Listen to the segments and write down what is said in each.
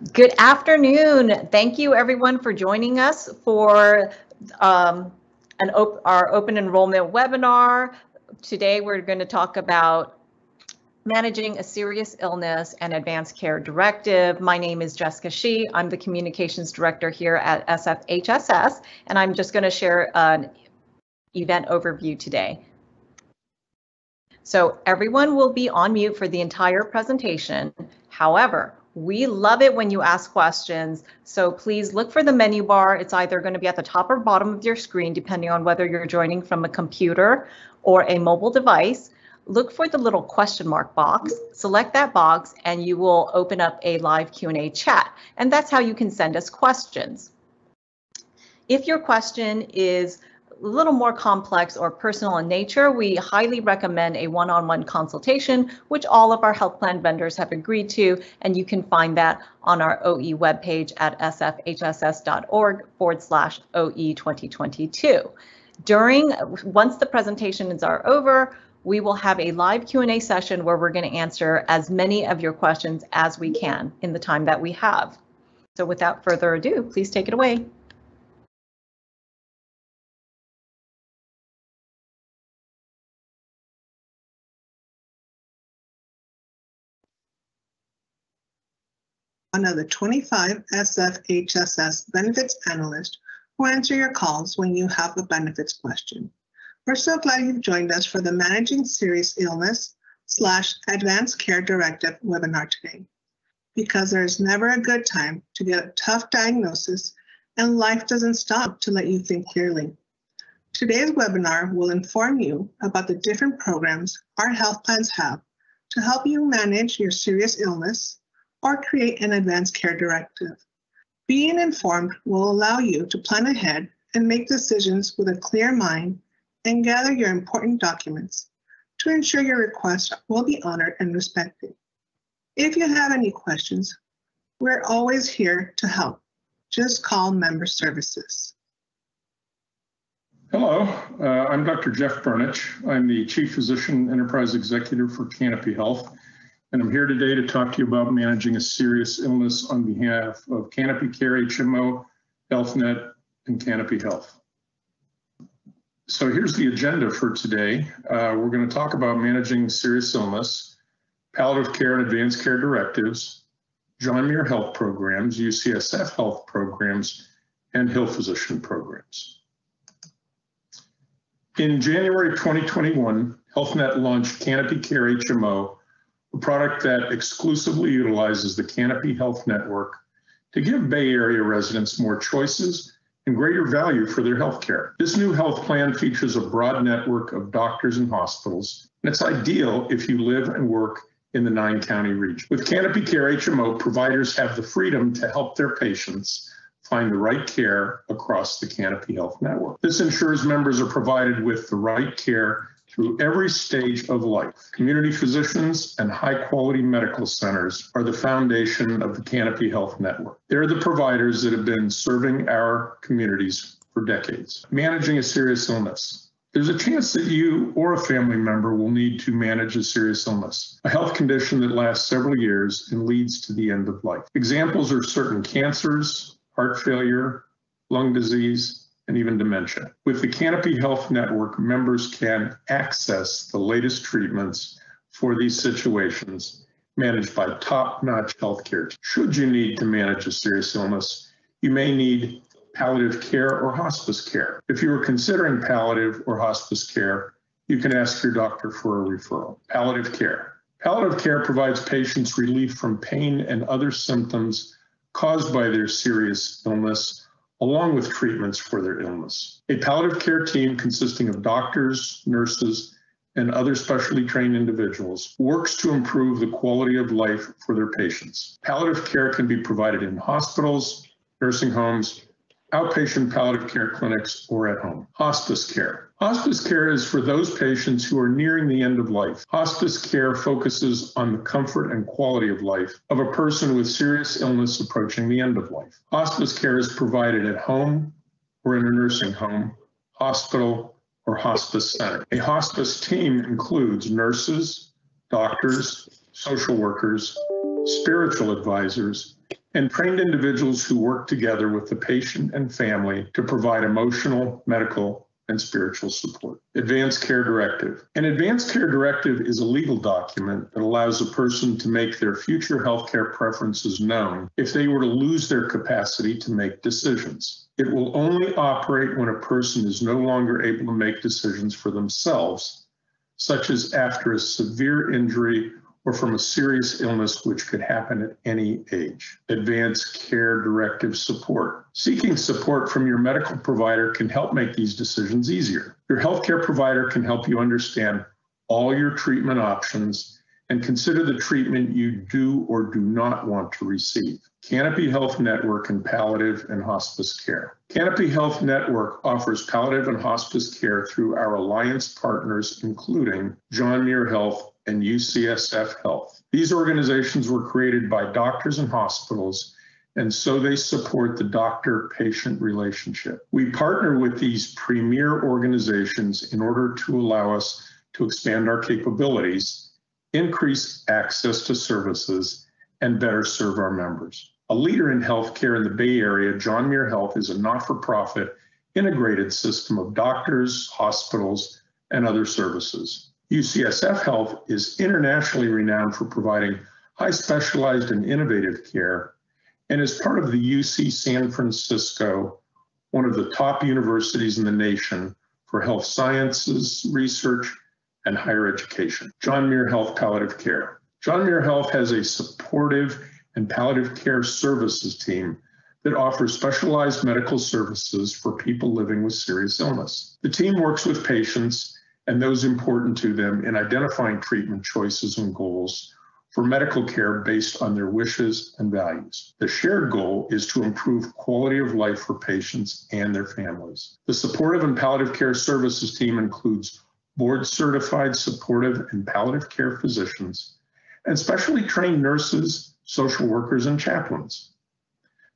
Good afternoon. Thank you everyone for joining us for um, an op our open enrollment webinar. Today we're going to talk about managing a serious illness and advanced care directive. My name is Jessica Shee. I'm the communications director here at SFHSS, and I'm just going to share an event overview today. So everyone will be on mute for the entire presentation. However, we love it when you ask questions. So please look for the menu bar. It's either going to be at the top or bottom of your screen, depending on whether you're joining from a computer or a mobile device. Look for the little question mark box, select that box, and you will open up a live Q&A chat. And that's how you can send us questions. If your question is little more complex or personal in nature, we highly recommend a one-on-one -on -one consultation, which all of our health plan vendors have agreed to, and you can find that on our OE webpage at sfhss.org forward slash OE 2022. During, once the presentations are over, we will have a live Q&A session where we're going to answer as many of your questions as we can in the time that we have. So without further ado, please take it away. One of the 25 SFHSS benefits analysts who answer your calls when you have a benefits question. We're so glad you've joined us for the Managing Serious Illness slash Advanced Care Directive webinar today. Because there's never a good time to get a tough diagnosis and life doesn't stop to let you think clearly. Today's webinar will inform you about the different programs our health plans have to help you manage your serious illness or create an advanced care directive. Being informed will allow you to plan ahead and make decisions with a clear mind and gather your important documents to ensure your request will be honored and respected. If you have any questions, we're always here to help. Just call member services. Hello, uh, I'm Dr. Jeff Burnich. I'm the Chief Physician Enterprise Executive for Canopy Health and I'm here today to talk to you about managing a serious illness on behalf of Canopy Care HMO, HealthNet, and Canopy Health. So here's the agenda for today. Uh, we're going to talk about managing serious illness, palliative care and advanced care directives, John Muir Health programs, UCSF health programs, and Hill Physician programs. In January 2021, HealthNet launched Canopy Care HMO a product that exclusively utilizes the Canopy Health Network to give Bay Area residents more choices and greater value for their health care. This new health plan features a broad network of doctors and hospitals, and it's ideal if you live and work in the nine county region. With Canopy Care HMO, providers have the freedom to help their patients find the right care across the Canopy Health Network. This ensures members are provided with the right care through every stage of life. Community physicians and high quality medical centers are the foundation of the Canopy Health Network. They're the providers that have been serving our communities for decades. Managing a serious illness. There's a chance that you or a family member will need to manage a serious illness, a health condition that lasts several years and leads to the end of life. Examples are certain cancers, heart failure, lung disease, and even dementia. With the Canopy Health Network, members can access the latest treatments for these situations managed by top-notch healthcare. Should you need to manage a serious illness, you may need palliative care or hospice care. If you are considering palliative or hospice care, you can ask your doctor for a referral. Palliative care. Palliative care provides patients relief from pain and other symptoms caused by their serious illness along with treatments for their illness. A palliative care team consisting of doctors, nurses, and other specially trained individuals works to improve the quality of life for their patients. Palliative care can be provided in hospitals, nursing homes, outpatient palliative care clinics, or at home. Hospice care. Hospice care is for those patients who are nearing the end of life. Hospice care focuses on the comfort and quality of life of a person with serious illness approaching the end of life. Hospice care is provided at home or in a nursing home, hospital, or hospice center. A hospice team includes nurses, doctors, social workers, spiritual advisors, and trained individuals who work together with the patient and family to provide emotional, medical, and spiritual support. Advanced Care Directive. An Advanced Care Directive is a legal document that allows a person to make their future healthcare preferences known if they were to lose their capacity to make decisions. It will only operate when a person is no longer able to make decisions for themselves, such as after a severe injury or from a serious illness which could happen at any age. Advanced Care Directive support. Seeking support from your medical provider can help make these decisions easier. Your healthcare provider can help you understand all your treatment options and consider the treatment you do or do not want to receive. Canopy Health Network and palliative and hospice care. Canopy Health Network offers palliative and hospice care through our alliance partners, including John Muir Health and UCSF Health. These organizations were created by doctors and hospitals, and so they support the doctor patient relationship. We partner with these premier organizations in order to allow us to expand our capabilities increase access to services, and better serve our members. A leader in healthcare in the Bay Area, John Muir Health is a not for profit integrated system of doctors, hospitals, and other services. UCSF Health is internationally renowned for providing high specialized and innovative care and is part of the UC San Francisco, one of the top universities in the nation for health sciences research and higher education. John Muir Health Palliative Care. John Muir Health has a supportive and palliative care services team that offers specialized medical services for people living with serious illness. The team works with patients and those important to them in identifying treatment choices and goals for medical care based on their wishes and values. The shared goal is to improve quality of life for patients and their families. The supportive and palliative care services team includes board certified supportive and palliative care physicians, and specially trained nurses, social workers, and chaplains.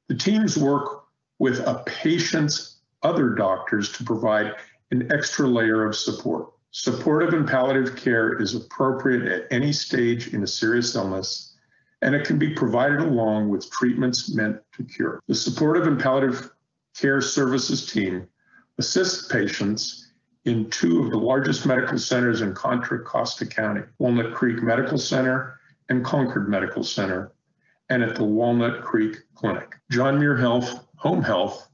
The teams work with a patient's other doctors to provide an extra layer of support. Supportive and palliative care is appropriate at any stage in a serious illness, and it can be provided along with treatments meant to cure. The supportive and palliative care services team assists patients in two of the largest medical centers in Contra Costa County, Walnut Creek Medical Center and Concord Medical Center, and at the Walnut Creek Clinic. John Muir Health, Home Health,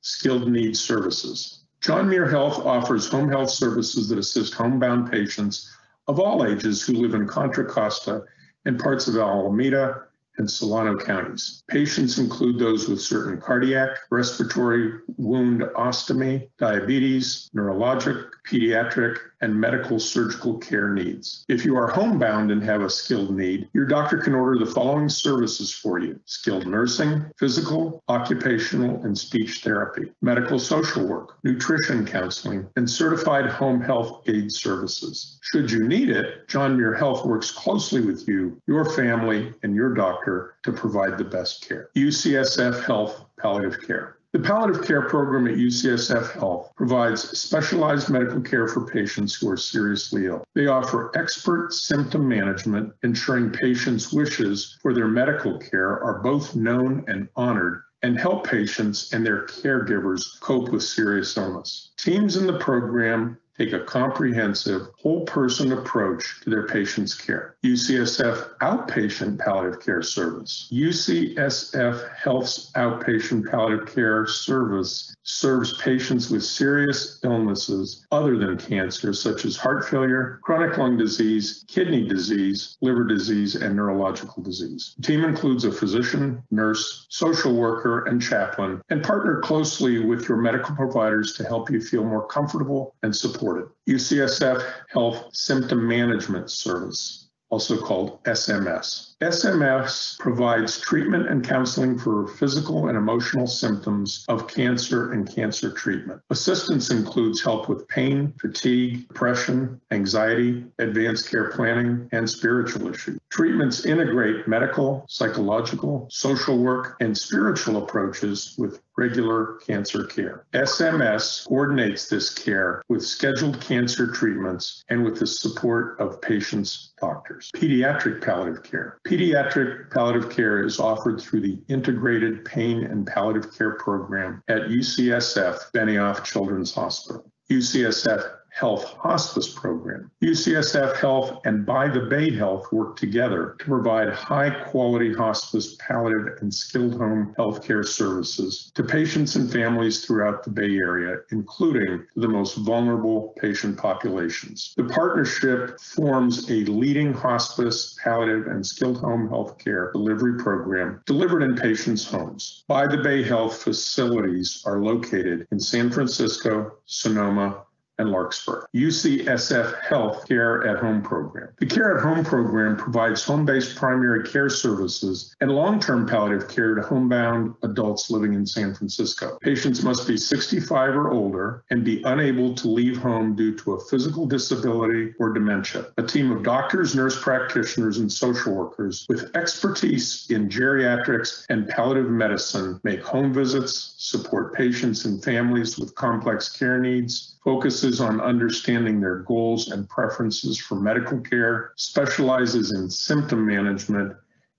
Skilled Needs Services. John Muir Health offers home health services that assist homebound patients of all ages who live in Contra Costa and parts of Alameda, and Solano counties. Patients include those with certain cardiac, respiratory, wound ostomy, diabetes, neurologic, pediatric, and medical surgical care needs. If you are homebound and have a skilled need, your doctor can order the following services for you skilled nursing, physical, occupational, and speech therapy, medical social work, nutrition counseling, and certified home health aide services. Should you need it, John Muir Health works closely with you, your family, and your doctor to provide the best care. UCSF Health Palliative Care. The palliative care program at UCSF Health provides specialized medical care for patients who are seriously ill. They offer expert symptom management, ensuring patients' wishes for their medical care are both known and honored and help patients and their caregivers cope with serious illness. Teams in the program take a comprehensive, whole person approach to their patient's care. UCSF Outpatient Palliative Care Service. UCSF Health's Outpatient Palliative Care Service serves patients with serious illnesses other than cancer, such as heart failure, chronic lung disease, kidney disease, liver disease, and neurological disease. The team includes a physician, nurse, social worker, and chaplain, and partner closely with your medical providers to help you feel more comfortable and supported. UCSF Health Symptom Management Service also called SMS. SMS provides treatment and counseling for physical and emotional symptoms of cancer and cancer treatment. Assistance includes help with pain, fatigue, depression, anxiety, advanced care planning, and spiritual issues. Treatments integrate medical, psychological, social work, and spiritual approaches with regular cancer care. SMS coordinates this care with scheduled cancer treatments and with the support of patients' doctors. Pediatric palliative care. Pediatric palliative care is offered through the Integrated Pain and Palliative Care Program at UCSF Benioff Children's Hospital. UCSF Health Hospice Program. UCSF Health and By the Bay Health work together to provide high quality hospice, palliative, and skilled home healthcare services to patients and families throughout the Bay Area, including the most vulnerable patient populations. The partnership forms a leading hospice, palliative, and skilled home healthcare delivery program delivered in patients' homes. By the Bay Health facilities are located in San Francisco, Sonoma, and Larkspur. UCSF Health Care at Home program. The Care at Home program provides home based primary care services and long term palliative care to homebound adults living in San Francisco. Patients must be 65 or older and be unable to leave home due to a physical disability or dementia. A team of doctors, nurse practitioners, and social workers with expertise in geriatrics and palliative medicine make home visits, support patients and families with complex care needs, focuses on understanding their goals and preferences for medical care, specializes in symptom management,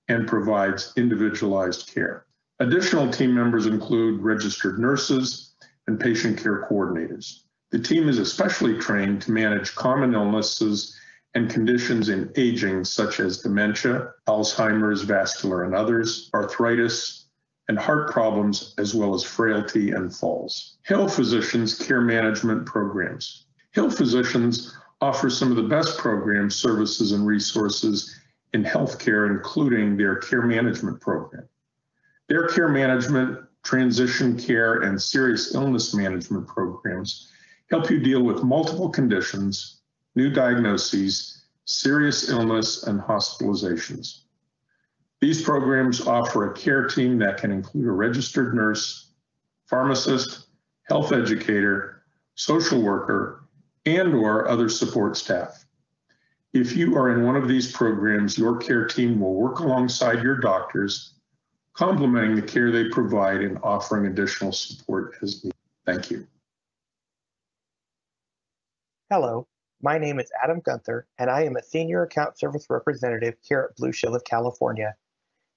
and provides individualized care. Additional team members include registered nurses and patient care coordinators. The team is especially trained to manage common illnesses and conditions in aging, such as dementia, Alzheimer's, vascular, and others, arthritis, and heart problems, as well as frailty and falls. Hill Physicians Care Management Programs. Hill Physicians offer some of the best programs, services, and resources in healthcare, including their care management program. Their care management, transition care, and serious illness management programs help you deal with multiple conditions, new diagnoses, serious illness, and hospitalizations. These programs offer a care team that can include a registered nurse, pharmacist, health educator, social worker, and or other support staff. If you are in one of these programs, your care team will work alongside your doctors, complementing the care they provide and offering additional support as needed. Thank you. Hello, my name is Adam Gunther, and I am a Senior Account Service Representative here at Blue Shield of California.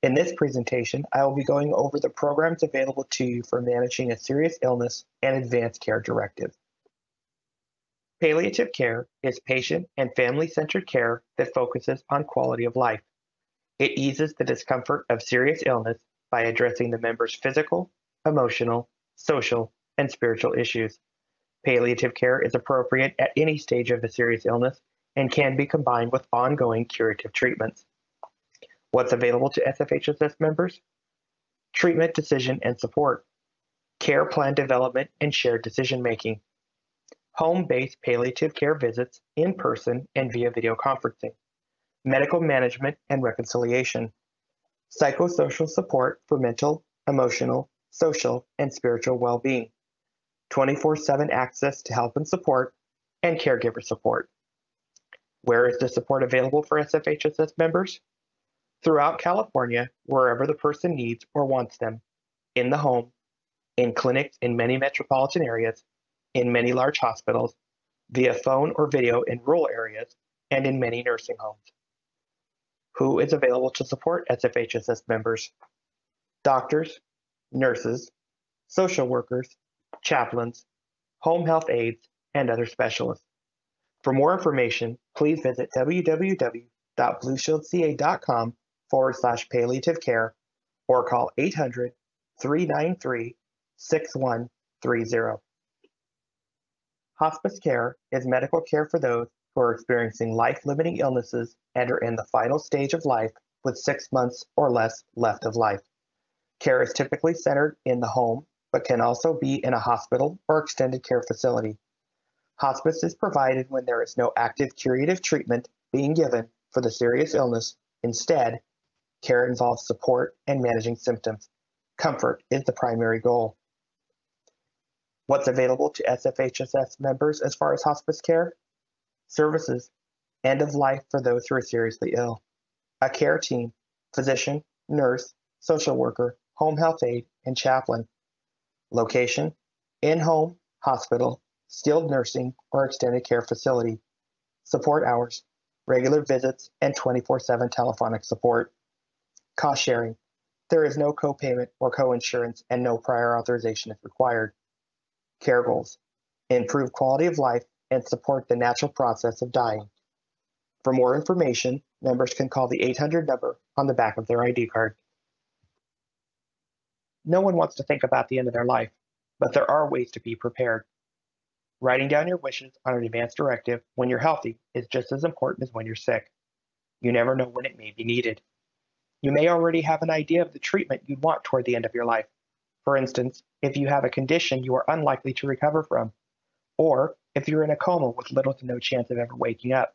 In this presentation, I will be going over the programs available to you for managing a serious illness and advanced care directive. Palliative care is patient and family-centered care that focuses on quality of life. It eases the discomfort of serious illness by addressing the member's physical, emotional, social, and spiritual issues. Palliative care is appropriate at any stage of a serious illness and can be combined with ongoing curative treatments. What's available to SFHSS members? Treatment, decision, and support, care plan development, and shared decision making, home based palliative care visits in person and via video conferencing, medical management and reconciliation, psychosocial support for mental, emotional, social, and spiritual well being, 24 7 access to help and support, and caregiver support. Where is the support available for SFHSS members? Throughout California wherever the person needs or wants them, in the home, in clinics in many metropolitan areas, in many large hospitals, via phone or video in rural areas, and in many nursing homes. Who is available to support SFHSS members? Doctors, nurses, social workers, chaplains, home health aides, and other specialists. For more information, please visit www.blueshieldca.com forward slash palliative care or call 800 393 6130. Hospice care is medical care for those who are experiencing life limiting illnesses and are in the final stage of life with six months or less left of life. Care is typically centered in the home, but can also be in a hospital or extended care facility. Hospice is provided when there is no active curative treatment being given for the serious illness. Instead, Care involves support and managing symptoms. Comfort is the primary goal. What's available to SFHSS members as far as hospice care? Services, end of life for those who are seriously ill, a care team, physician, nurse, social worker, home health aide, and chaplain. Location, in-home, hospital, skilled nursing, or extended care facility. Support hours, regular visits, and 24-7 telephonic support. Cost sharing. There is no copayment or coinsurance and no prior authorization if required. Care goals. Improve quality of life and support the natural process of dying. For more information, members can call the 800 number on the back of their ID card. No one wants to think about the end of their life, but there are ways to be prepared. Writing down your wishes on an advance directive when you're healthy is just as important as when you're sick. You never know when it may be needed. You may already have an idea of the treatment you'd want toward the end of your life. For instance, if you have a condition you are unlikely to recover from, or if you're in a coma with little to no chance of ever waking up.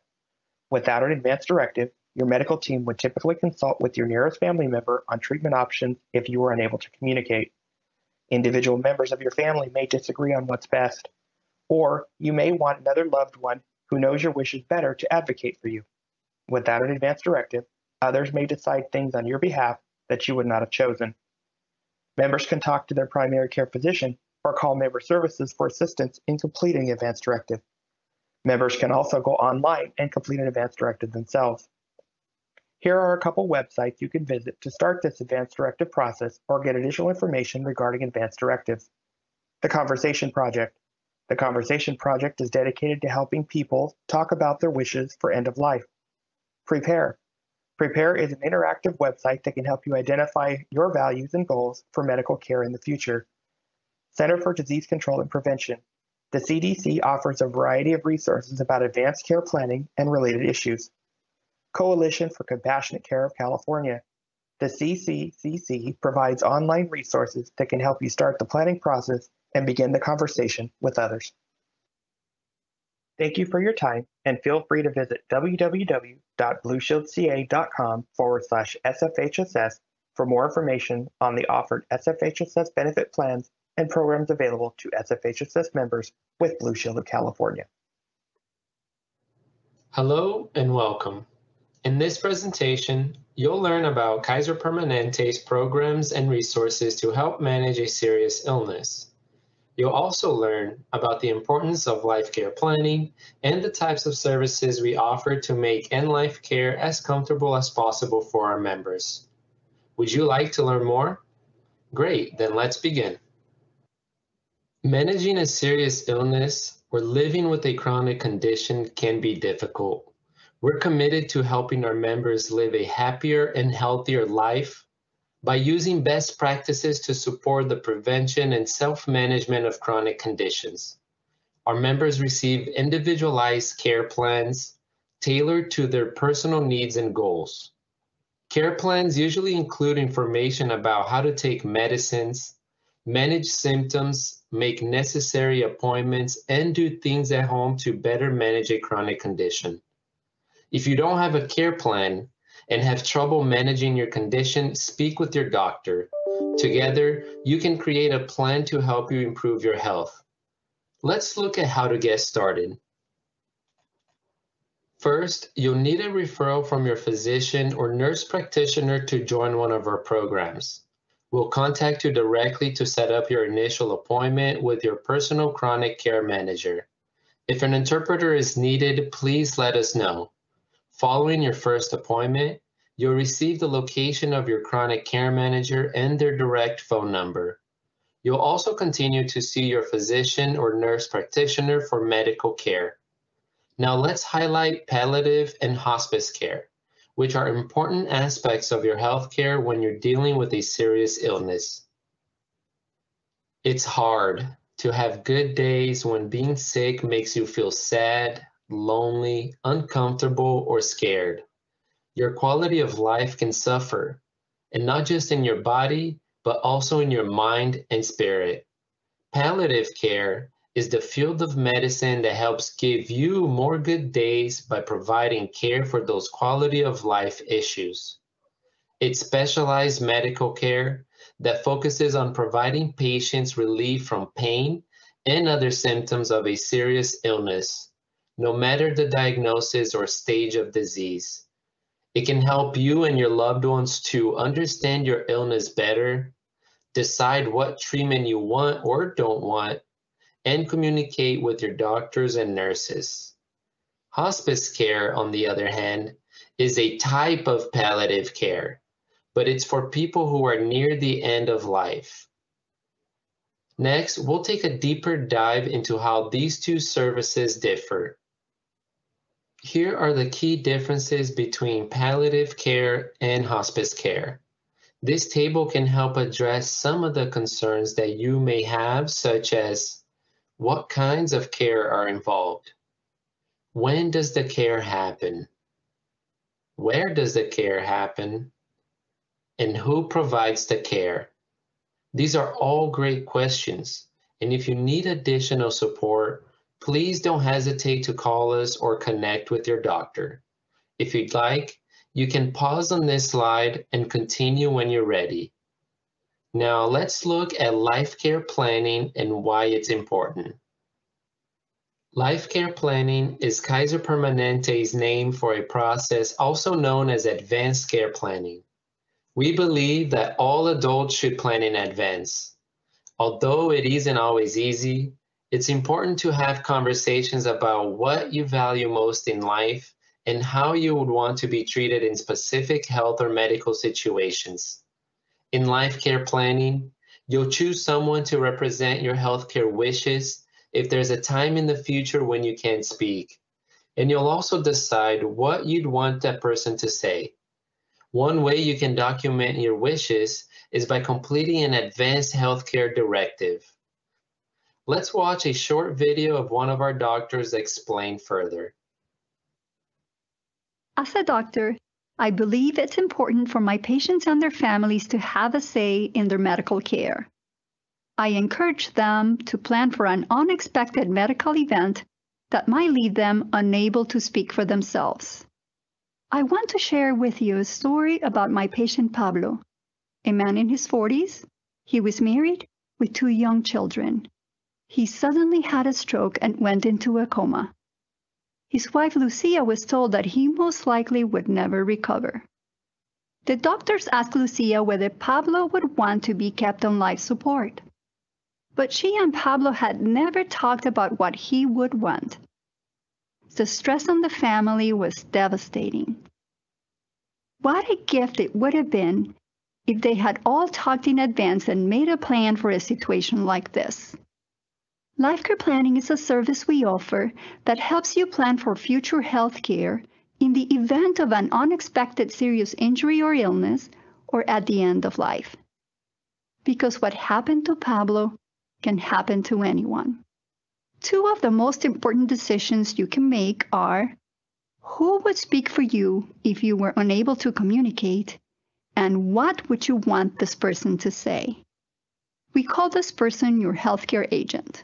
Without an advance directive, your medical team would typically consult with your nearest family member on treatment options if you are unable to communicate. Individual members of your family may disagree on what's best, or you may want another loved one who knows your wishes better to advocate for you. Without an advance directive, others may decide things on your behalf that you would not have chosen. Members can talk to their primary care physician or call member services for assistance in completing advance directive. Members can also go online and complete an advance directive themselves. Here are a couple websites you can visit to start this advance directive process or get additional information regarding advance directives. The Conversation Project. The Conversation Project is dedicated to helping people talk about their wishes for end of life. Prepare. Prepare is an interactive website that can help you identify your values and goals for medical care in the future. Center for Disease Control and Prevention. The CDC offers a variety of resources about advanced care planning and related issues. Coalition for Compassionate Care of California. The CCCC provides online resources that can help you start the planning process and begin the conversation with others. Thank you for your time and feel free to visit www.blueshieldca.com forward slash SFHSS for more information on the offered SFHSS benefit plans and programs available to SFHSS members with Blue Shield of California. Hello and welcome. In this presentation, you'll learn about Kaiser Permanente's programs and resources to help manage a serious illness. You'll also learn about the importance of life care planning and the types of services we offer to make end life care as comfortable as possible for our members. Would you like to learn more? Great, then let's begin. Managing a serious illness or living with a chronic condition can be difficult. We're committed to helping our members live a happier and healthier life by using best practices to support the prevention and self-management of chronic conditions. Our members receive individualized care plans tailored to their personal needs and goals. Care plans usually include information about how to take medicines, manage symptoms, make necessary appointments, and do things at home to better manage a chronic condition. If you don't have a care plan and have trouble managing your condition, speak with your doctor. Together, you can create a plan to help you improve your health. Let's look at how to get started. First, you'll need a referral from your physician or nurse practitioner to join one of our programs. We'll contact you directly to set up your initial appointment with your personal chronic care manager. If an interpreter is needed, please let us know. Following your first appointment, you'll receive the location of your chronic care manager and their direct phone number. You'll also continue to see your physician or nurse practitioner for medical care. Now let's highlight palliative and hospice care, which are important aspects of your health care when you're dealing with a serious illness. It's hard to have good days when being sick makes you feel sad, lonely, uncomfortable, or scared. Your quality of life can suffer, and not just in your body, but also in your mind and spirit. Palliative care is the field of medicine that helps give you more good days by providing care for those quality of life issues. It's specialized medical care that focuses on providing patients relief from pain and other symptoms of a serious illness no matter the diagnosis or stage of disease. It can help you and your loved ones to understand your illness better, decide what treatment you want or don't want, and communicate with your doctors and nurses. Hospice care, on the other hand, is a type of palliative care. but it's for people who are near the end of life. Next, we'll take a deeper dive into how these two services differ. Here are the key differences between palliative care and hospice care. This table can help address some of the concerns that you may have, such as what kinds of care are involved? When does the care happen? Where does the care happen? And who provides the care? These are all great questions. And if you need additional support, please don't hesitate to call us or connect with your doctor. If you'd like, you can pause on this slide and continue when you're ready. Now let's look at life care planning and why it's important. Life care planning is Kaiser Permanente's name for a process also known as advanced care planning. We believe that all adults should plan in advance. Although it isn't always easy, it's important to have conversations about what you value most in life and how you would want to be treated in specific health or medical situations. In life care planning, you'll choose someone to represent your healthcare wishes if there's a time in the future when you can't speak. And you'll also decide what you'd want that person to say. One way you can document your wishes is by completing an advanced healthcare directive. Let's watch a short video of one of our doctors explain further. As a doctor, I believe it's important for my patients and their families to have a say in their medical care. I encourage them to plan for an unexpected medical event that might leave them unable to speak for themselves. I want to share with you a story about my patient Pablo, a man in his 40s. He was married with two young children. He suddenly had a stroke and went into a coma. His wife Lucia was told that he most likely would never recover. The doctors asked Lucia whether Pablo would want to be kept on life support. But she and Pablo had never talked about what he would want. The stress on the family was devastating. What a gift it would have been if they had all talked in advance and made a plan for a situation like this. Life care planning is a service we offer that helps you plan for future health care in the event of an unexpected serious injury or illness or at the end of life. Because what happened to Pablo can happen to anyone. Two of the most important decisions you can make are who would speak for you if you were unable to communicate, and what would you want this person to say? We call this person your healthcare agent.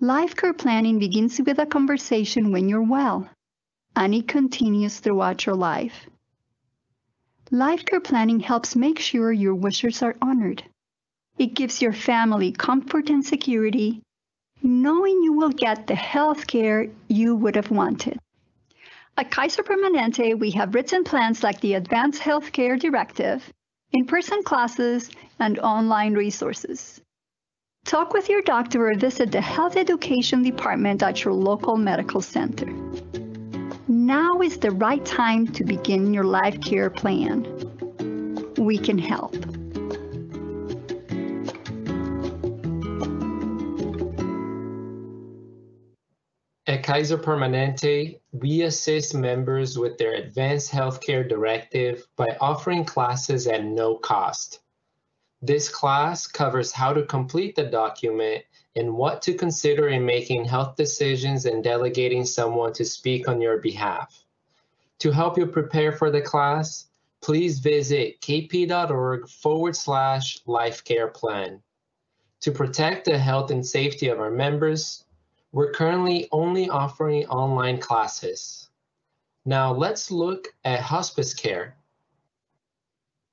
Life care planning begins with a conversation when you're well, and it continues throughout your life. Life care planning helps make sure your wishes are honored. It gives your family comfort and security, knowing you will get the health care you would have wanted. At Kaiser Permanente, we have written plans like the Advanced Healthcare Directive, in-person classes, and online resources. Talk with your doctor or visit the Health Education Department at your local medical center. Now is the right time to begin your life care plan. We can help. At Kaiser Permanente, we assist members with their advanced healthcare directive by offering classes at no cost. This class covers how to complete the document and what to consider in making health decisions and delegating someone to speak on your behalf. To help you prepare for the class, please visit kp.org forward slash life care plan. To protect the health and safety of our members, we're currently only offering online classes. Now let's look at hospice care.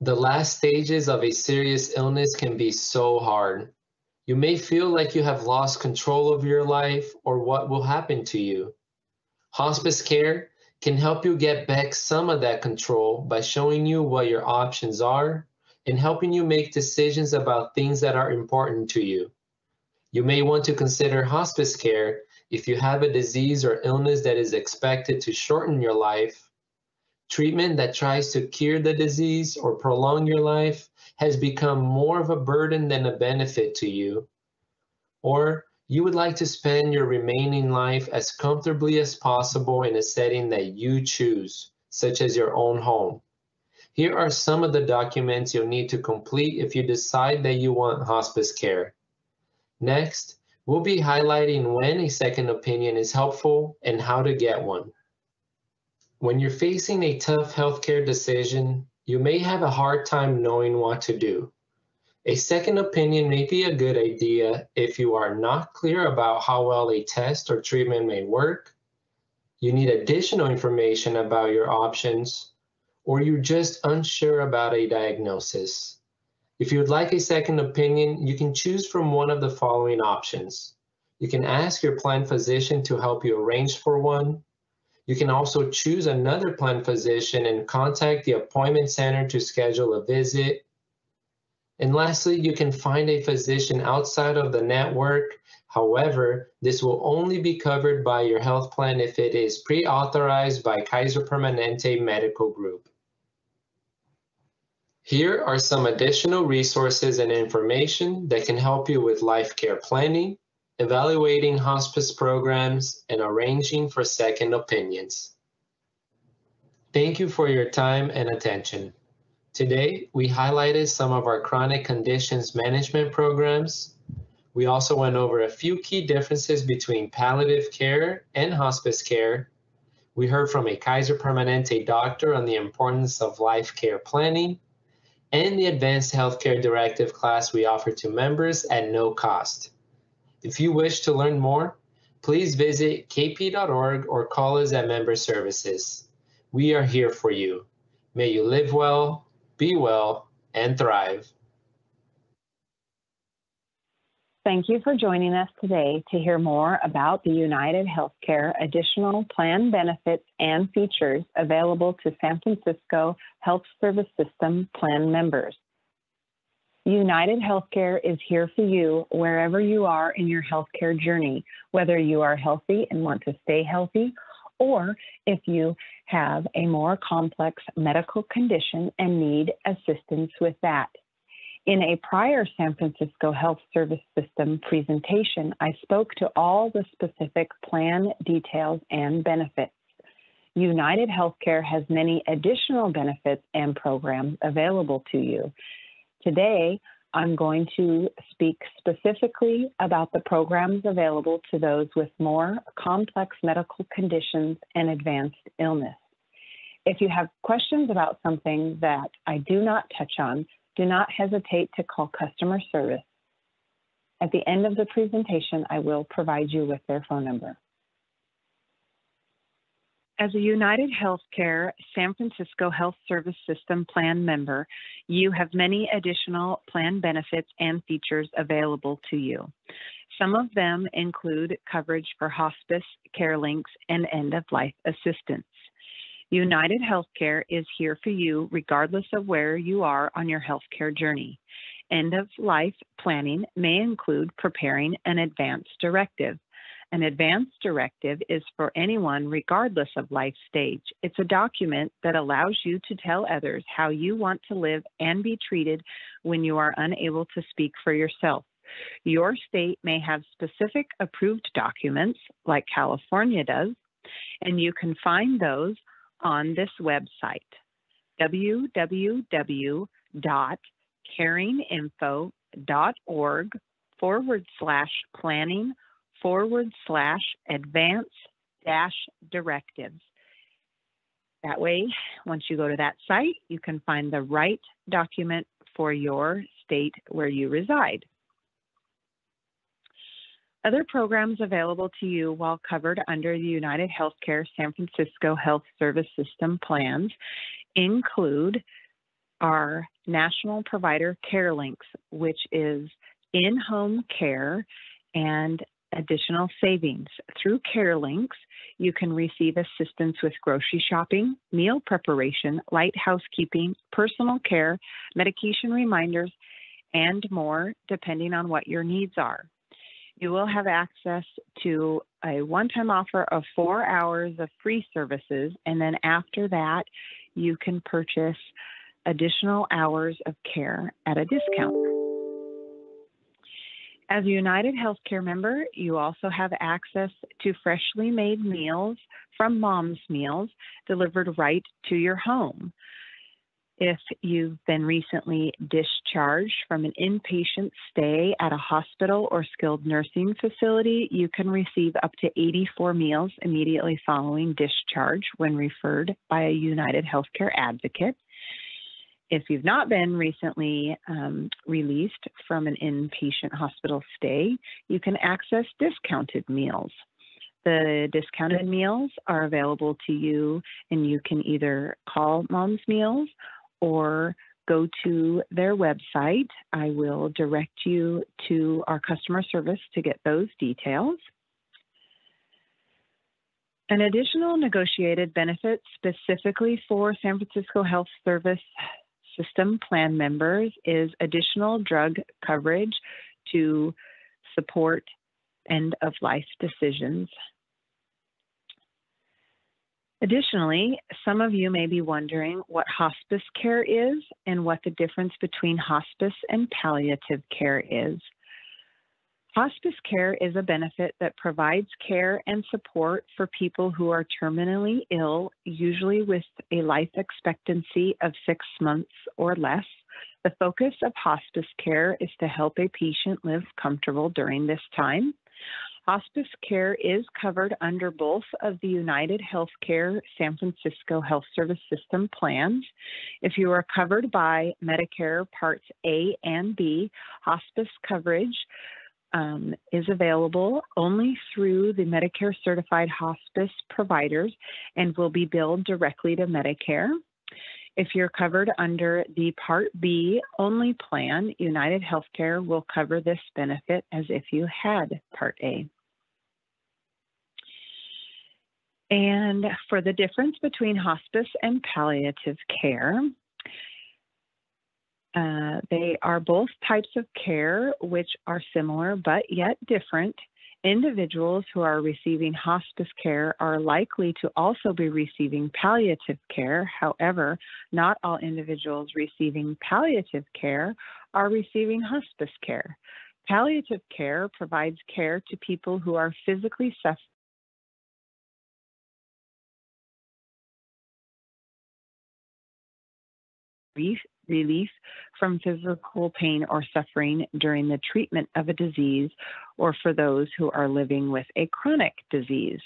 The last stages of a serious illness can be so hard. You may feel like you have lost control of your life or what will happen to you. Hospice care can help you get back some of that control by showing you what your options are and helping you make decisions about things that are important to you. You may want to consider hospice care if you have a disease or illness that is expected to shorten your life, treatment that tries to cure the disease or prolong your life has become more of a burden than a benefit to you, or you would like to spend your remaining life as comfortably as possible in a setting that you choose, such as your own home. Here are some of the documents you'll need to complete if you decide that you want hospice care. Next, we'll be highlighting when a second opinion is helpful and how to get one. When you're facing a tough healthcare decision, you may have a hard time knowing what to do. A second opinion may be a good idea if you are not clear about how well a test or treatment may work, you need additional information about your options, or you're just unsure about a diagnosis. If you would like a second opinion, you can choose from one of the following options. You can ask your plan physician to help you arrange for one. You can also choose another plan physician and contact the appointment center to schedule a visit. And lastly, you can find a physician outside of the network. However, this will only be covered by your health plan if it is pre-authorized by Kaiser Permanente Medical Group. Here are some additional resources and information that can help you with life care planning, evaluating hospice programs, and arranging for second opinions. Thank you for your time and attention. Today, we highlighted some of our chronic conditions management programs. We also went over a few key differences between palliative care and hospice care. We heard from a Kaiser Permanente doctor on the importance of life care planning and the Advanced Healthcare Directive class we offer to members at no cost. If you wish to learn more, please visit kp.org or call us at Member Services. We are here for you. May you live well, be well, and thrive. Thank you for joining us today to hear more about the United Healthcare additional plan benefits and features available to San Francisco Health Service System plan members. United Healthcare is here for you wherever you are in your healthcare journey, whether you are healthy and want to stay healthy, or if you have a more complex medical condition and need assistance with that. In a prior San Francisco Health Service System presentation, I spoke to all the specific plan details and benefits. United Healthcare has many additional benefits and programs available to you. Today, I'm going to speak specifically about the programs available to those with more complex medical conditions and advanced illness. If you have questions about something that I do not touch on, do not hesitate to call customer service. At the end of the presentation, I will provide you with their phone number. As a United Healthcare San Francisco Health Service System plan member, you have many additional plan benefits and features available to you. Some of them include coverage for hospice, care links, and end of life assistance. United Healthcare is here for you regardless of where you are on your healthcare journey. End of life planning may include preparing an advance directive, an advance directive is for anyone regardless of life stage. It's a document that allows you to tell others how you want to live and be treated when you are unable to speak for yourself. Your state may have specific approved documents, like California does, and you can find those on this website www.caringinfo.org forward slash planning forward slash advance dash directives. That way, once you go to that site, you can find the right document for your state where you reside. Other programs available to you while covered under the United Healthcare San Francisco Health Service System plans include our National Provider Care Links, which is in home care and additional savings. Through CareLinks, you can receive assistance with grocery shopping, meal preparation, light housekeeping, personal care, medication reminders, and more, depending on what your needs are. You will have access to a one time offer of four hours of free services, and then after that, you can purchase additional hours of care at a discount. As a United Healthcare member, you also have access to freshly made meals from Mom's Meals delivered right to your home. If you've been recently discharged from an inpatient stay at a hospital or skilled nursing facility, you can receive up to 84 meals immediately following discharge when referred by a United Healthcare advocate. If you've not been recently um, released from an inpatient hospital stay, you can access discounted meals. The discounted meals are available to you, and you can either call Mom's Meals or go to their website. I will direct you to our customer service to get those details. An additional negotiated benefit specifically for San Francisco Health Service system plan members is additional drug coverage to support end of life decisions. Additionally, some of you may be wondering what hospice care is and what the difference between hospice and palliative care is. Hospice care is a benefit that provides care and support for people who are terminally ill, usually with a life expectancy of six months or less. The focus of hospice care is to help a patient live comfortable during this time. Hospice care is covered under both of the United Healthcare San Francisco Health Service System plans. If you are covered by Medicare Parts A and B, hospice coverage um, is available only through the Medicare certified hospice providers and will be billed directly to Medicare. If you're covered under the Part B only plan, United Healthcare will cover this benefit as if you had Part A. And for the difference between hospice and palliative care, uh, they are both types of care which are similar but yet different. Individuals who are receiving hospice care are likely to also be receiving palliative care. However, not all individuals receiving palliative care are receiving hospice care. Palliative care provides care to people who are physically suffering relief from physical pain or suffering during the treatment of a disease or for those who are living with a chronic disease.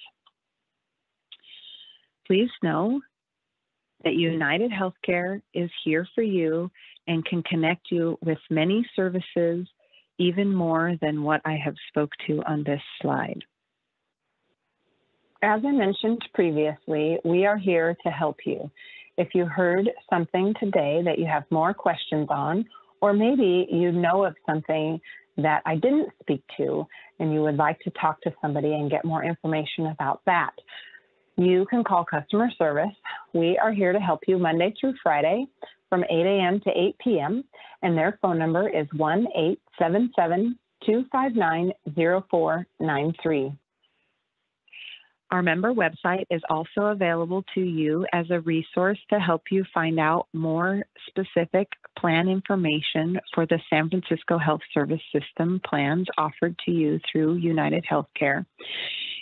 Please know that United Healthcare is here for you and can connect you with many services, even more than what I have spoke to on this slide. As I mentioned previously, we are here to help you. If you heard something today that you have more questions on, or maybe you know of something that I didn't speak to and you would like to talk to somebody and get more information about that, you can call customer service. We are here to help you Monday through Friday from 8 a.m. to 8 p.m. and their phone number is 1 877 259 0493. Our member website is also available to you as a resource to help you find out more specific plan information for the San Francisco Health Service System plans offered to you through United Healthcare.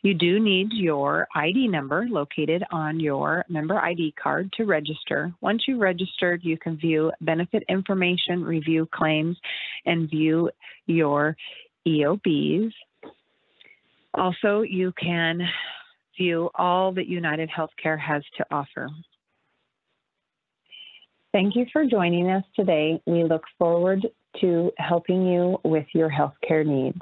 You do need your ID number located on your member ID card to register. Once you've registered, you can view benefit information, review claims, and view your EOBs. Also, you can view all that United Healthcare has to offer. Thank you for joining us today. We look forward to helping you with your healthcare needs.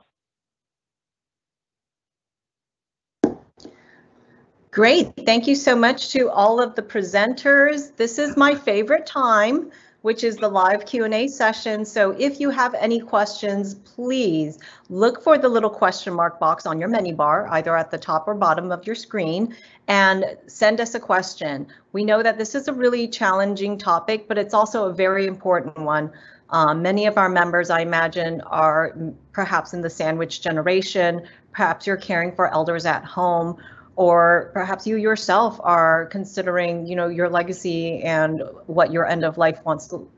Great. Thank you so much to all of the presenters. This is my favorite time which is the live Q&A session. So if you have any questions, please look for the little question mark box on your menu bar, either at the top or bottom of your screen, and send us a question. We know that this is a really challenging topic, but it's also a very important one. Um, many of our members, I imagine, are perhaps in the sandwich generation. Perhaps you're caring for elders at home or perhaps you yourself are considering, you know, your legacy and what your end of life wants to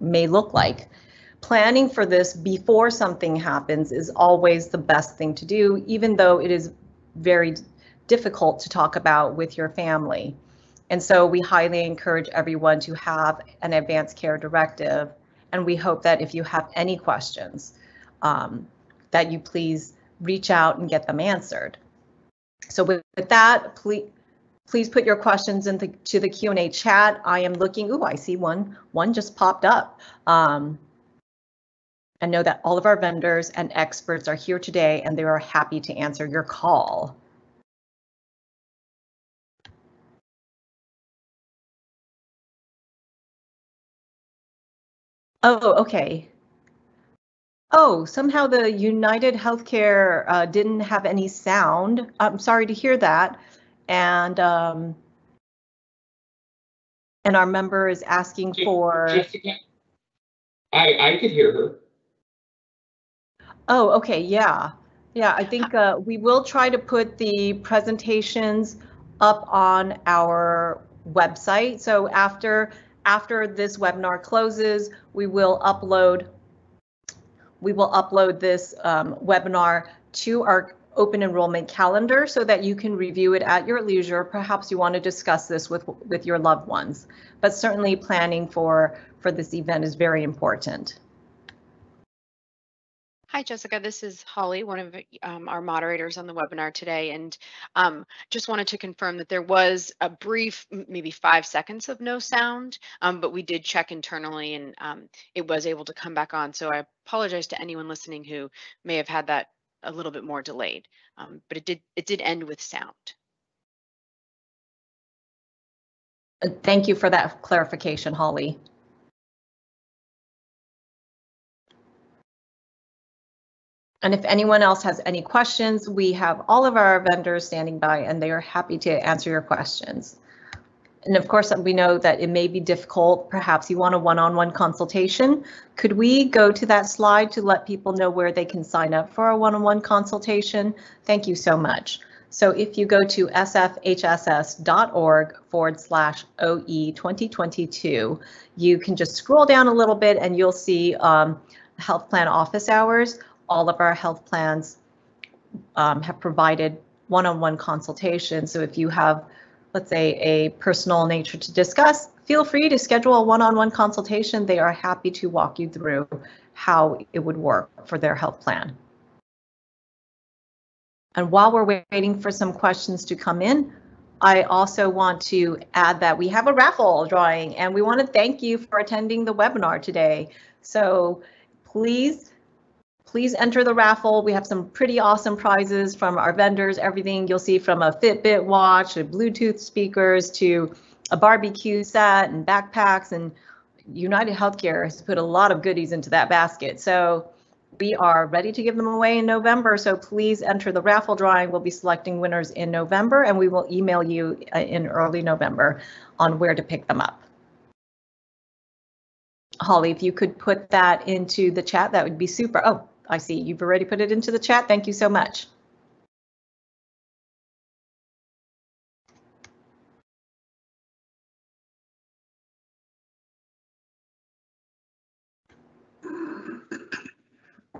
may look like. Planning for this before something happens is always the best thing to do, even though it is very difficult to talk about with your family. And so we highly encourage everyone to have an advanced care directive. And we hope that if you have any questions, um, that you please reach out and get them answered. So with, with that, please please put your questions into to the Q&A chat. I am looking, ooh, I see one, one just popped up. Um, I know that all of our vendors and experts are here today and they are happy to answer your call. Oh, okay. Oh, somehow the United Healthcare uh, didn't have any sound. I'm sorry to hear that. And um, and our member is asking for. Jessica, I I could hear her. Oh, okay, yeah, yeah. I think uh, we will try to put the presentations up on our website. So after after this webinar closes, we will upload we will upload this um, webinar to our open enrollment calendar so that you can review it at your leisure. Perhaps you want to discuss this with, with your loved ones, but certainly planning for, for this event is very important. Hi, Jessica. This is Holly, one of um, our moderators on the webinar today, and um, just wanted to confirm that there was a brief, maybe five seconds of no sound, um, but we did check internally and um, it was able to come back on. So I apologize to anyone listening who may have had that a little bit more delayed, um, but it did it did end with sound. Uh, thank you for that clarification, Holly. And if anyone else has any questions, we have all of our vendors standing by and they are happy to answer your questions. And of course, we know that it may be difficult. Perhaps you want a one-on-one -on -one consultation. Could we go to that slide to let people know where they can sign up for a one-on-one -on -one consultation? Thank you so much. So if you go to sfhss.org forward slash OE 2022, you can just scroll down a little bit and you'll see um, health plan office hours all of our health plans um, have provided one-on-one consultation. So if you have, let's say, a personal nature to discuss, feel free to schedule a one-on-one consultation. They are happy to walk you through how it would work for their health plan. And while we're waiting for some questions to come in, I also want to add that we have a raffle drawing and we want to thank you for attending the webinar today. So please please enter the raffle. We have some pretty awesome prizes from our vendors, everything you'll see from a Fitbit watch to Bluetooth speakers to a barbecue set and backpacks and United Healthcare has put a lot of goodies into that basket. So we are ready to give them away in November. So please enter the raffle drawing. We'll be selecting winners in November and we will email you uh, in early November on where to pick them up. Holly, if you could put that into the chat, that would be super. Oh, I see you've already put it into the chat. Thank you so much.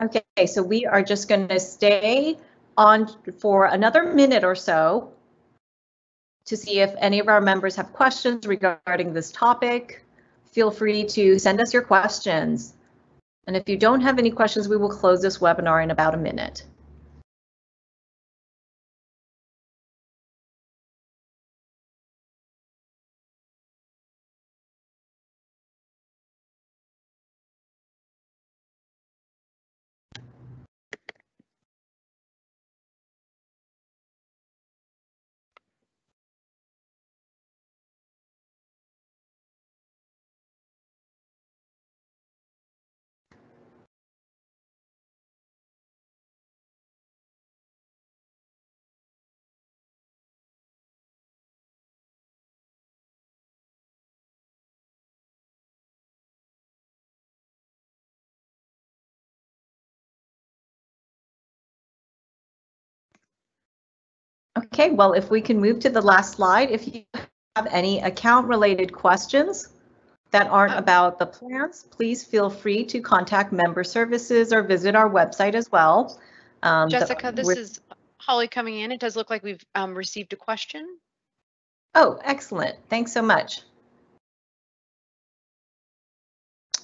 Okay, so we are just going to stay on for another minute or so to see if any of our members have questions regarding this topic. Feel free to send us your questions. And if you don't have any questions, we will close this webinar in about a minute. Okay, well, if we can move to the last slide, if you have any account related questions that aren't about the plans, please feel free to contact member services or visit our website as well. Um, Jessica, this is Holly coming in. It does look like we've um, received a question. Oh, excellent. Thanks so much.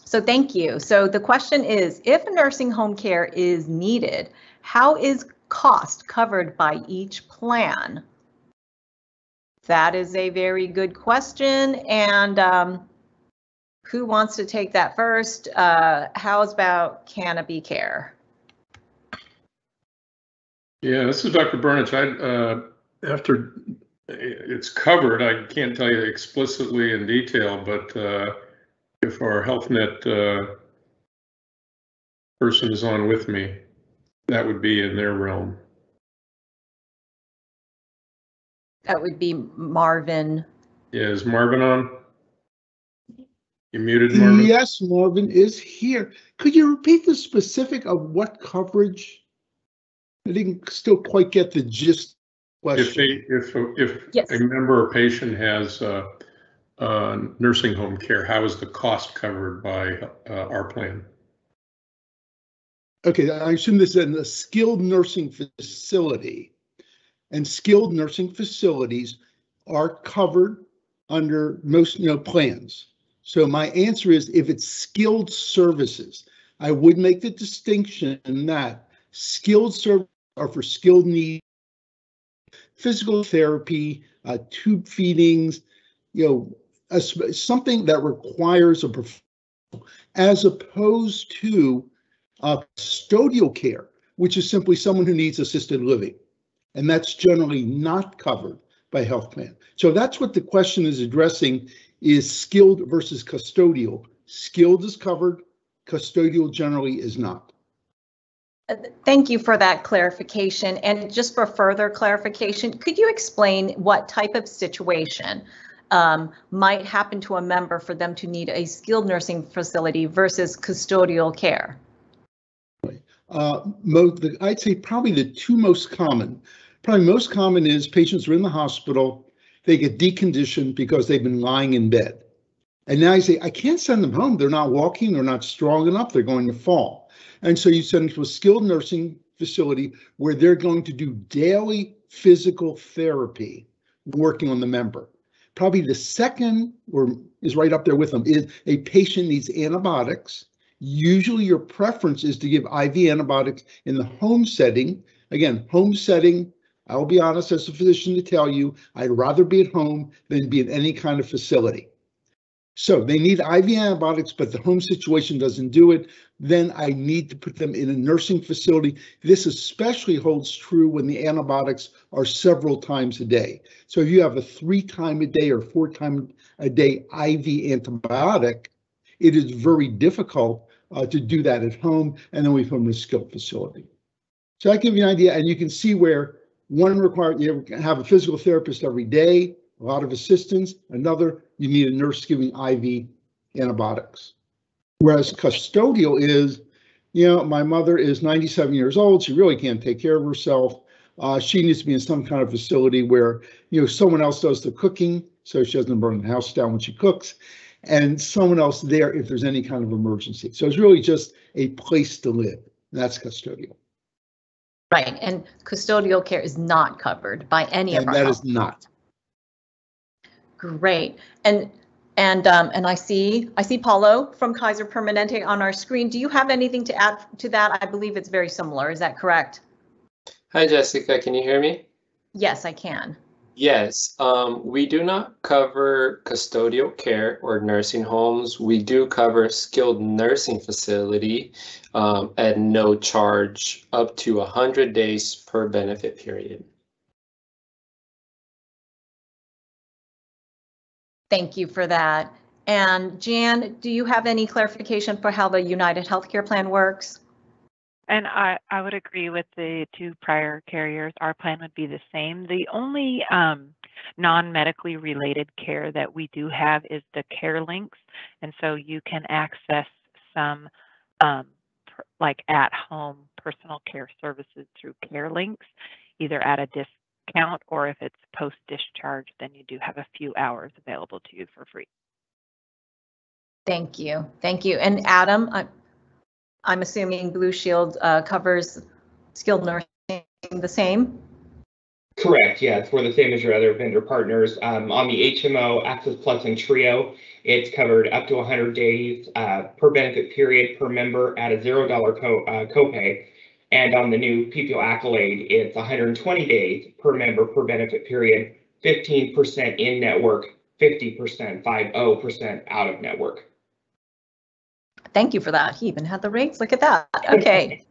So thank you. So the question is, if nursing home care is needed, how is cost covered by each plan? That is a very good question. And um, who wants to take that first? Uh, how's about Canopy Care? Yeah, this is Dr. Burnich. I, uh, after it's covered, I can't tell you explicitly in detail, but, uh, if our HealthNet uh, person is on with me, that would be in their realm. That would be Marvin. Yeah, is Marvin on? You muted, Marvin? Yes, Marvin is here. Could you repeat the specific of what coverage? I didn't still quite get the gist If question. they, if, if Yes. a member or patient has, uh, uh, nursing home care, how is the cost covered by, uh, our plan? Okay, I assume this is in a skilled nursing facility. And skilled nursing facilities are covered under most, you know, plans. So my answer is if it's skilled services, I would make the distinction in that skilled services are for skilled needs, physical therapy, uh, tube feedings, you know, a something that requires a professional, as opposed to uh, custodial care, which is simply someone who needs assisted living. And that's generally not covered by health plan. So that's what the question is addressing is skilled versus custodial. Skilled is covered, custodial generally is not. Uh, Thank you for that clarification. And just for further clarification, could you explain what type of situation um, might happen to a member for them to need a skilled nursing facility versus custodial care? Uh, the, I'd say probably the two most common, probably most common is patients are in the hospital, they get deconditioned because they've been lying in bed. And now you say, I can't send them home. They're not walking, they're not strong enough, they're going to fall. And so you send them to a skilled nursing facility where they're going to do daily physical therapy working on the member. Probably the second, or is right up there with them, is a patient needs antibiotics. Usually your preference is to give IV antibiotics in the home setting. Again, home setting, I'll be honest as a physician to tell you, I'd rather be at home than be in any kind of facility. So they need IV antibiotics, but the home situation doesn't do it. Then I need to put them in a nursing facility. This especially holds true when the antibiotics are several times a day. So if you have a three time a day or four time a day IV antibiotic, it is very difficult uh, to do that at home. And then we put them in a skilled facility. So I give you an idea, and you can see where one requires you have a physical therapist every day, a lot of assistance. Another, you need a nurse giving IV antibiotics. Whereas custodial is, you know, my mother is 97 years old. She really can't take care of herself. Uh, she needs to be in some kind of facility where, you know, someone else does the cooking so she doesn't burn the house down when she cooks and someone else there if there's any kind of emergency. So it's really just a place to live. That's custodial. Right, and custodial care is not covered by any of our. that health is not. Great. And and um, and I see I see Paulo from Kaiser Permanente on our screen. Do you have anything to add to that? I believe it's very similar. Is that correct? Hi, Jessica. Can you hear me? Yes, I can. Yes, um, we do not cover custodial care or nursing homes. We do cover skilled nursing facility um, at no charge up to 100 days per benefit period. Thank you for that. And Jan, do you have any clarification for how the United Healthcare Plan works? And I, I would agree with the two prior carriers. Our plan would be the same. The only um, non-medically related care that we do have is the CareLinx. And so you can access some um, like at home personal care services through CareLinx, either at a discount or if it's post discharge, then you do have a few hours available to you for free. Thank you. Thank you. And Adam, I- I'm assuming Blue Shield uh, covers skilled nursing the same? Correct, yeah, it's for the same as your other vendor partners. Um, on the HMO, Access Plus and Trio, it's covered up to 100 days uh, per benefit period per member at a $0 co- uh, copay. And on the new PPO Accolade, it's 120 days per member per benefit period, 15% in network, 50%, 50% out of network. Thank you for that. He even had the rates. Look at that. Okay.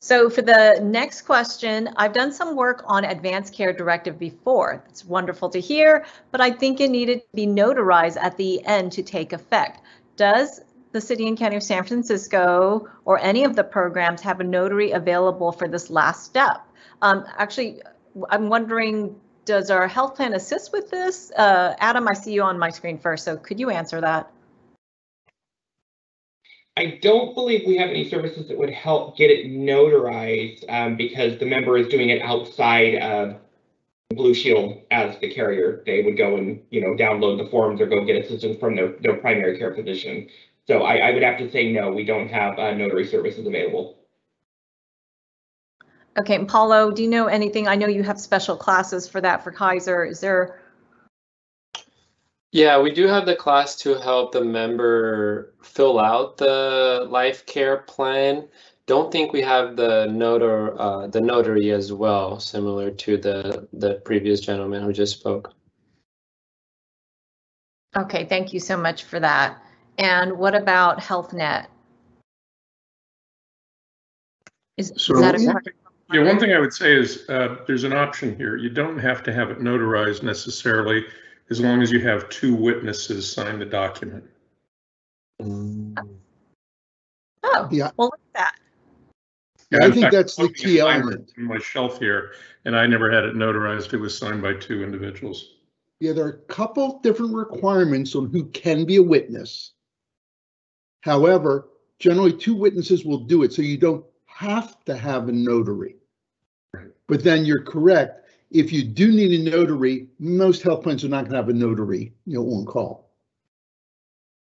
So for the next question, I've done some work on advanced care directive before. It's wonderful to hear, but I think it needed to be notarized at the end to take effect. Does the city and county of San Francisco or any of the programs have a notary available for this last step? Um, actually, I'm wondering, does our health plan assist with this? Uh, Adam, I see you on my screen first, so could you answer that? I don't believe we have any services that would help get it notarized um, because the member is doing it outside of Blue Shield as the carrier. They would go and, you know, download the forms or go get assistance from their, their primary care physician. So I, I would have to say, no, we don't have uh, notary services available. Okay, Paulo, do you know anything? I know you have special classes for that for Kaiser. Is there, Yeah, we do have the class to help the member fill out the life care plan. Don't think we have the notar, uh, the notary as well, similar to the, the previous gentleman who just spoke. okay, thank you so much for that. And what about HealthNet? Is is that a in- Yeah, one thing I would say is, uh, there's an option here. You don't have to have it notarized necessarily, as long as you have two witnesses sign the document. Mm. Oh, Yeah. well, look at that. Yeah, I think fact, that's the key element. On my shelf here, and I never had it notarized. It was signed by two individuals. Yeah, there are a couple different requirements on who can be a witness. However, generally two witnesses will do it, so you don't have to have a notary. Right. But then you're correct, if you do need a notary, most health plans are not gonna have a notary, you know, on call.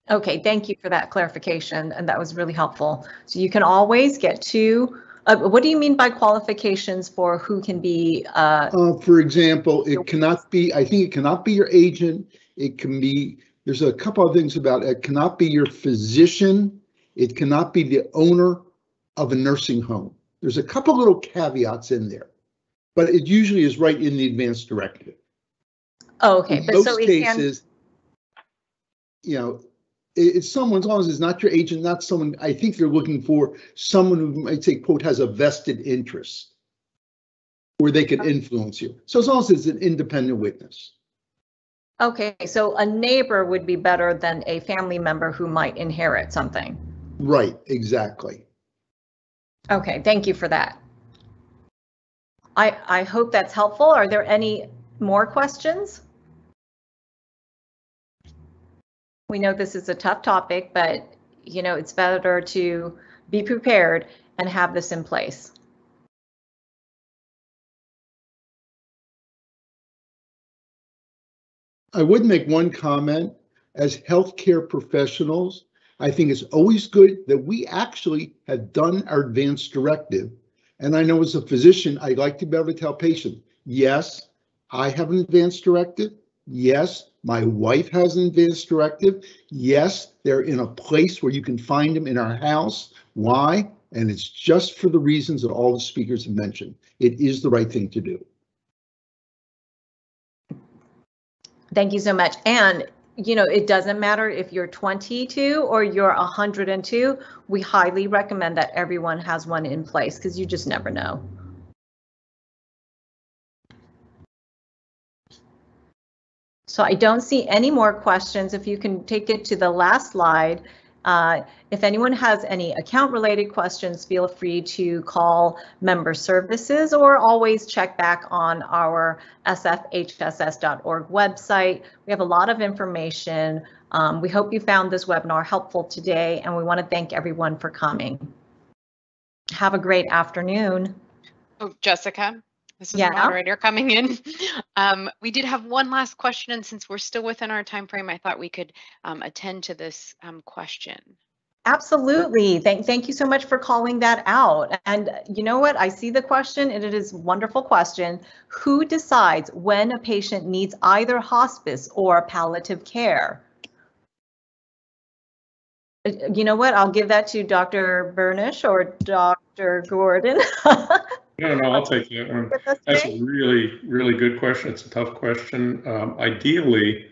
Okay, thank you for that clarification, and that was really helpful. So you can always get to. uh, what do you mean by qualifications for who can be, uh, Uh, for example, it cannot be, I think it cannot be your agent, it can be, there's a couple of things about it, it cannot be your physician, it cannot be the owner of a nursing home. There's a couple little caveats in there, but it usually is right in the advanced directive. oh, okay, In but so most can, cases, you know, it- it's someone, as long as it's not your agent, not someone, I think they're looking for someone who might say, quote, has a vested interest where they could influence you. So as long as it's an independent witness. okay, so a neighbor would be better than a family member who might inherit something. Right, exactly. Okay, thank you for that. I, I hope that's helpful. Are there any more questions? We know this is a tough topic, but you know, it's better to be prepared and have this in place. I would make one comment. As healthcare professionals, I think it's always good that we actually have done our advanced directive. And I know as a physician, I like to be able to tell patients, yes, I have an advanced directive. Yes, my wife has an advanced directive. Yes, they're in a place where you can find them in our house. Why? And it's just for the reasons that all the speakers have mentioned. It is the right thing to do. Thank you so much. And, you know, it doesn't matter if you're 22 or you're 102. We highly recommend that everyone has one in place because you just never know. So I don't see any more questions. If you can take it to the last slide. Uh, If anyone has any account-related questions, feel free to call member services or always check back on our sfhss.org website. We have a lot of information. Um, We hope you found this webinar helpful today, and we want to thank everyone for coming. Have a great afternoon. Oh, Jessica, This is Yeah. the moderator coming in. Um, we did have one last question, and since we're still within our time frame, I thought we could um, attend to this um, question. Absolutely. Thank, thank you so much for calling that out. And you know what? I see the question and it is a wonderful question. Who decides when a patient needs either hospice or palliative care? Uh, You know what? I'll give that to Dr. Burnish or Dr. Gordon. No, no, I'll take that one. That's a really, really good question. It's a tough question. Um, ideally,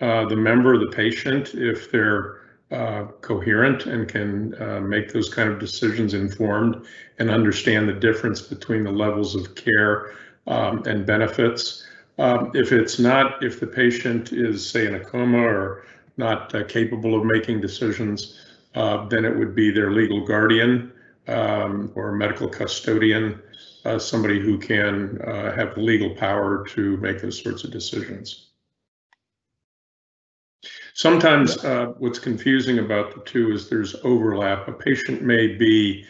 uh, the member, the patient, if they're uh, coherent and can uh, make those kind of decisions informed and understand the difference between the levels of care um, and benefits. Um, if it's not, if the patient is, say, in a coma or not uh, capable of making decisions, uh, then it would be their legal guardian um, or medical custodian uh, somebody who can uh, have legal power to make those sorts of decisions. Sometimes uh, what's confusing about the two is there's overlap. A patient may be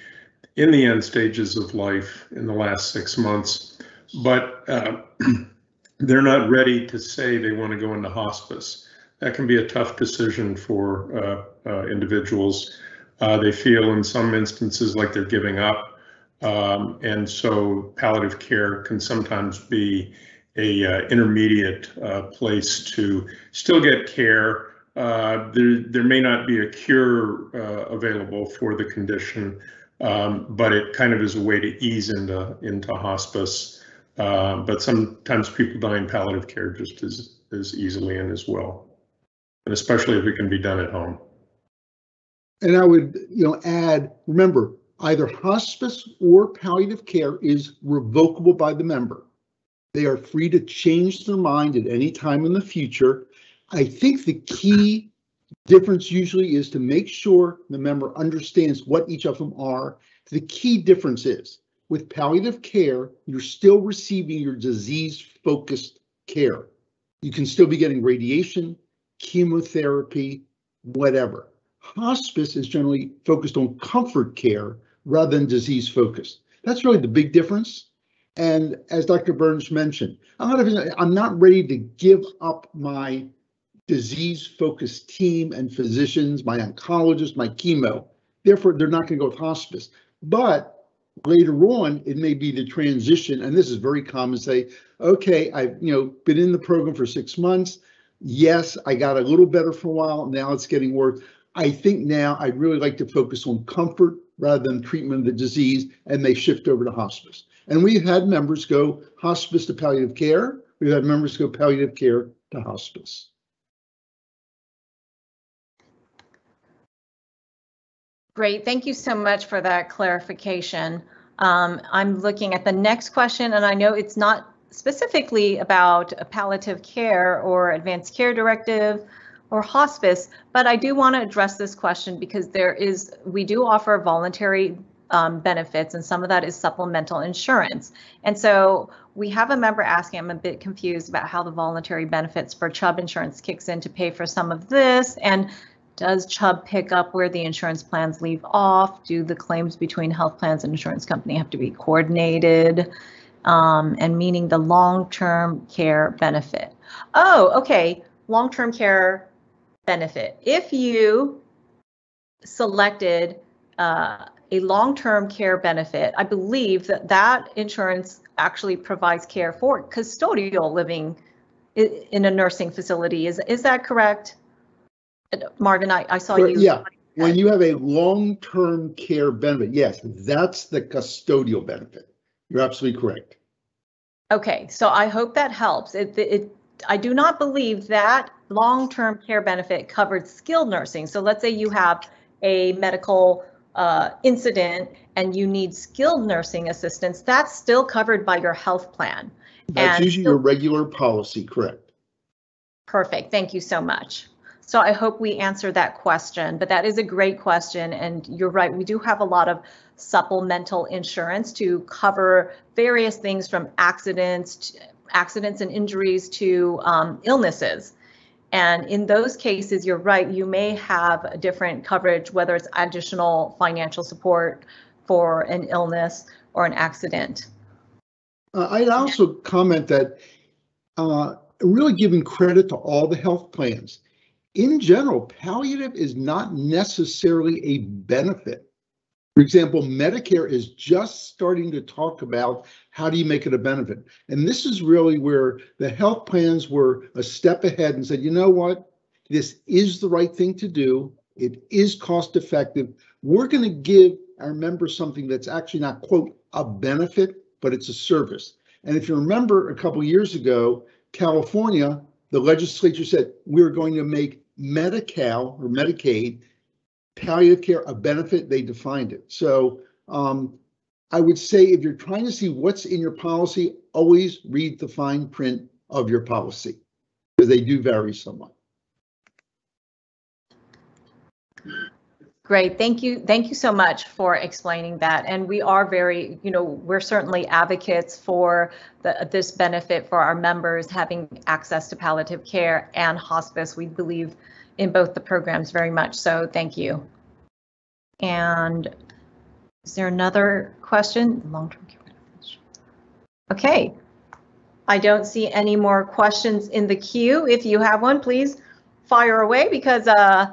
in the end stages of life in the last six months, but uh, they're not ready to say they want to go into hospice. That can be a tough decision for uh, individuals. They feel in some instances like they're giving up. Um, and so palliative care can sometimes be a uh, intermediate uh, place to still get care. Uh, there, there may not be a cure uh, available for the condition, um, but it kind of is a way to ease into into hospice. Uh, but sometimes people die in palliative care just as as easily and as well, and especially if it can be done at home. And I would, you know, add, remember, either hospice or palliative care is revocable by the member. They are free to change their mind at any time in the future. I think the key difference usually is to make sure the member understands what each of them are. The key difference is with palliative care, you're still receiving your disease focused care. You can still be getting radiation, chemotherapy, whatever. Hospice is generally focused on comfort care rather than disease focused. That's really the big difference. And as Dr. Burns mentioned, I'm not, I'm not ready to give up my disease focused team and physicians, my oncologist, my chemo. Therefore, they're not going to go with hospice. But later on, it may be the transition, and this is very common. Say, okay, I've you know been in the program for six months. Yes, I got a little better for a while. Now it's getting worse. I think now I'd really like to focus on comfort rather than treatment of the disease, and they shift over to hospice. And we've had members go hospice to palliative care. We've had members go palliative care to hospice. Great, thank you so much for that clarification. Um, I'm looking at the next question, and I know it's not specifically about a palliative care or advanced care directive or hospice, but I do want to address this question because there is, we do offer voluntary um, benefits, and some of that is supplemental insurance. And so we have a member asking, I'm a bit confused about how the voluntary benefits for Chubb insurance kicks in to pay for some of this. And does Chubb pick up where the insurance plans leave off? Do the claims between health plans and insurance company have to be coordinated? Um, and meaning the long-term care benefit. Oh, okay, long-term care benefit. If you selected uh, a long-term care benefit, I believe that that insurance actually provides care for custodial living in a nursing facility. Is, is that correct? Marvin, I, I saw you. Yeah, when you have a long-term care benefit, yes, that's the custodial benefit. You're absolutely correct. Okay, so I hope that helps. It, it, I do not believe that long-term care benefit covered skilled nursing. So let's say you have a medical uh, incident and you need skilled nursing assistance, that's still covered by your health plan. That's And usually your regular policy, correct? Perfect, thank you so much. So I hope we answered that question, but that is a great question. And you're right, we do have a lot of supplemental insurance to cover various things from accidents, to, accidents and injuries to um, illnesses. And in those cases, you're right, you may have a different coverage, whether it's additional financial support for an illness or an accident. Uh, I'd also comment that uh, really giving credit to all the health plans. In general, palliative is not necessarily a benefit. For example, Medicare is just starting to talk about how do you make it a benefit. And this is really where the health plans were a step ahead and said, you know what? This is the right thing to do. It is cost effective. We're going to give our members something that's actually not, quote, a benefit, but it's a service. And if you remember a couple years ago, California, the legislature said we're going to make Medi-Cal or Medicaid palliative care a benefit. They defined it. So um, I would say if you're trying to see what's in your policy, always read the fine print of your policy because they do vary somewhat. Great, thank you. Thank you so much for explaining that. And we are very, you know, we're certainly advocates for the, this benefit for our members having access to palliative care and hospice. We believe in both the programs very much. So thank you. And is there another question? Long-term care. Okay. I don't see any more questions in the queue. If you have one, please fire away because uh,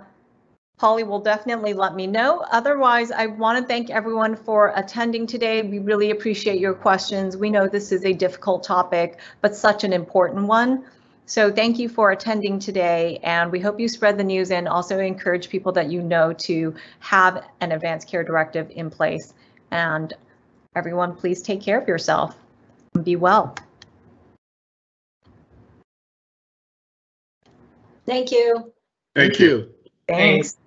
Polly will definitely let me know. Otherwise, I want to thank everyone for attending today. We really appreciate your questions. We know this is a difficult topic, but such an important one. So thank you for attending today, and we hope you spread the news and also encourage people that you know to have an advanced care directive in place. And everyone, please take care of yourself and be well. Thank you. Thank you. Thanks.